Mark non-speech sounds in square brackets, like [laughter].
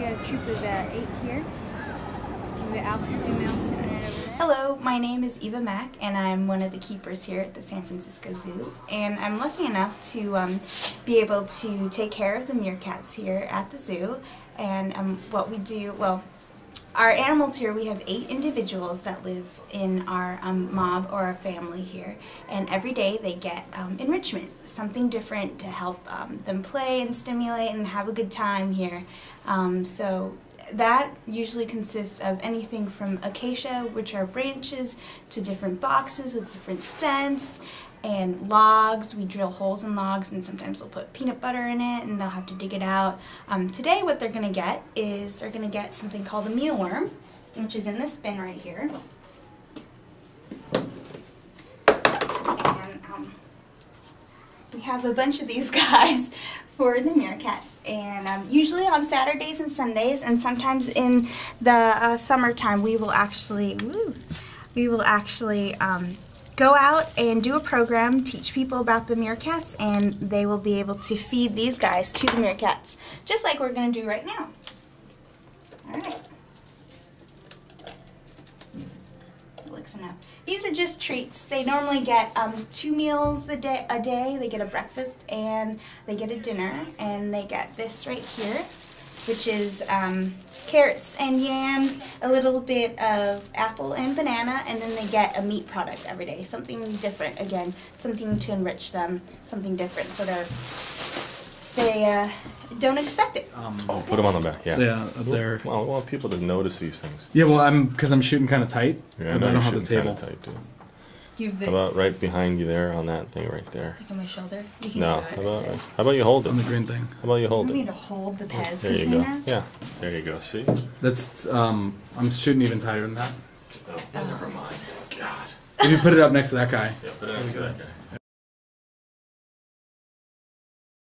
We got a troop of uh, eight here. Hello, my name is Eva Mack, and I'm one of the keepers here at the San Francisco Zoo. And I'm lucky enough to um, be able to take care of the meerkats here at the zoo. And um, what we do, well, our animals here, we have eight individuals that live in our um, mob or our family here, and every day they get um, enrichment, something different to help um, them play and stimulate and have a good time here. Um, so that usually consists of anything from acacia, which are branches, to different boxes with different scents, and logs. We drill holes in logs, and sometimes we'll put peanut butter in it, and they'll have to dig it out. Um, today, what they're going to get is they're going to get something called a mealworm, which is in this bin right here. And um, we have a bunch of these [laughs] guys for the meerkats. And um, usually on Saturdays and Sundays and sometimes in the uh, summertime we will actually woo, we will actually um, go out and do a program teach people about the meerkats and they will be able to feed these guys to the meerkats just like we're going to do right now. All right looks enough. These are just treats. They normally get um, two meals a day, a day. They get a breakfast and they get a dinner. And they get this right here, which is um, carrots and yams, a little bit of apple and banana, and then they get a meat product every day. Something different, again, something to enrich them, something different. So they're, they uh, don't expect it. Um, Oh, put them on the back, yeah. yeah, up there. Well, I want people to notice these things. Yeah, well, I'm because I'm shooting kind of tight, Yeah, and know I you're don't have the shooting table. tight, too. You've How about right behind you there on that thing right there? like on my shoulder. You can No, how it. about, how about you hold it? On the green thing. How about you hold You want me it? to hold the Pez There you container? go. Yeah, there you go. See? That's um, I'm shooting even tighter than that. Oh, never mind. God. If you put it up next to that guy, Yeah, put it next to that guy.